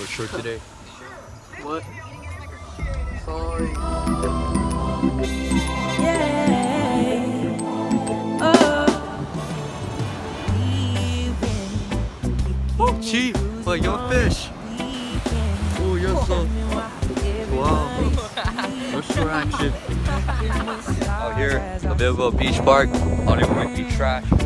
or short today? What? Sorry. Oh. oh, chief, like your fish. Oh, you're so. Wow. North Shore action. Out here, available Beach Park. Out here might be trash.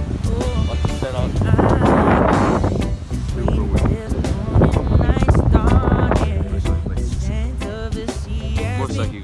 Most likely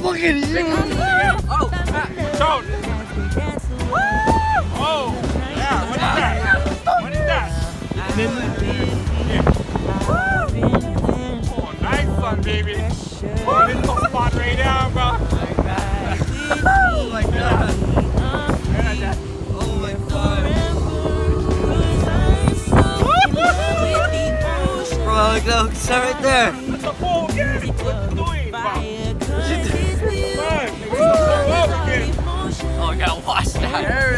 bro! I'm at you. Oh. oh, Tone. Oh, yeah. What is that? What is that? Oh, nice one, baby. Oh, this is the spot right now, bro. Oh my god. Oh my god. Bro, look, look, right there. That's a full game. What you doing, bro? Oh. Oh, I gotta watch that.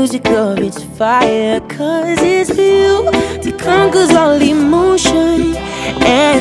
Music of its fire, cause it's built to conquer all emotion and